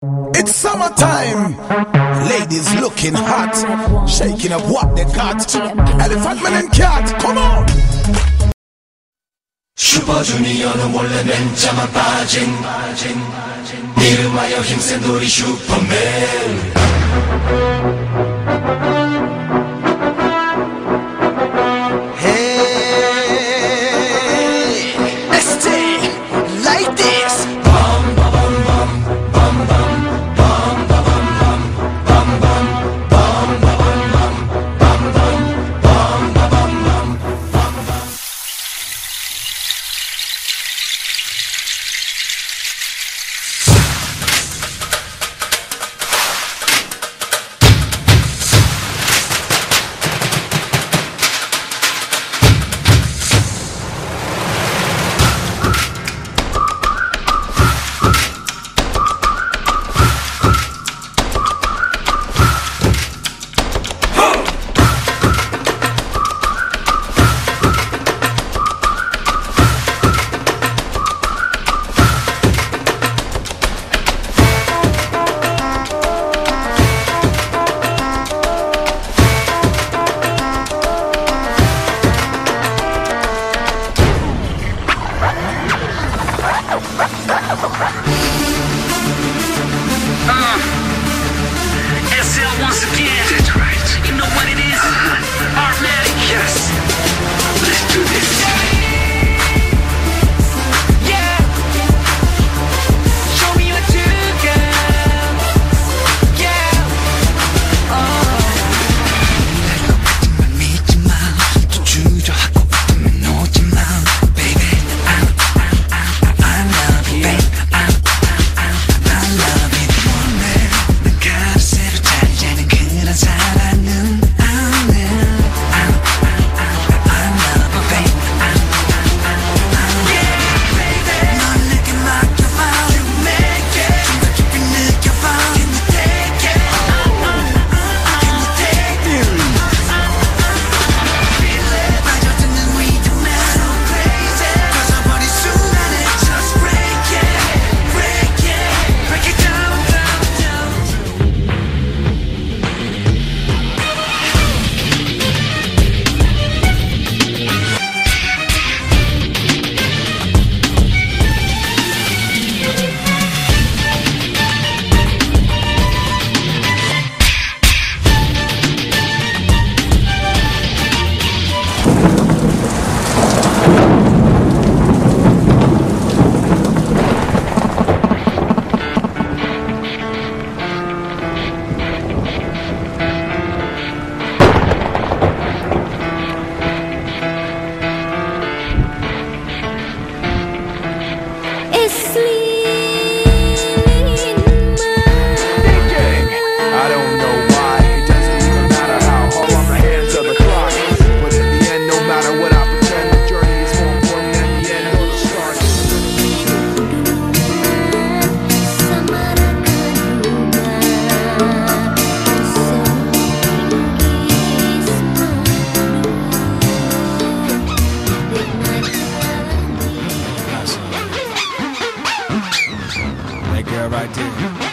It's summertime. Ladies looking hot, shaking up what they got. Elephant man and Kat, come on. 슈퍼 주니어는 원래는 자만 빠진 이름하여 힘센 놀이 슈퍼맨 I did.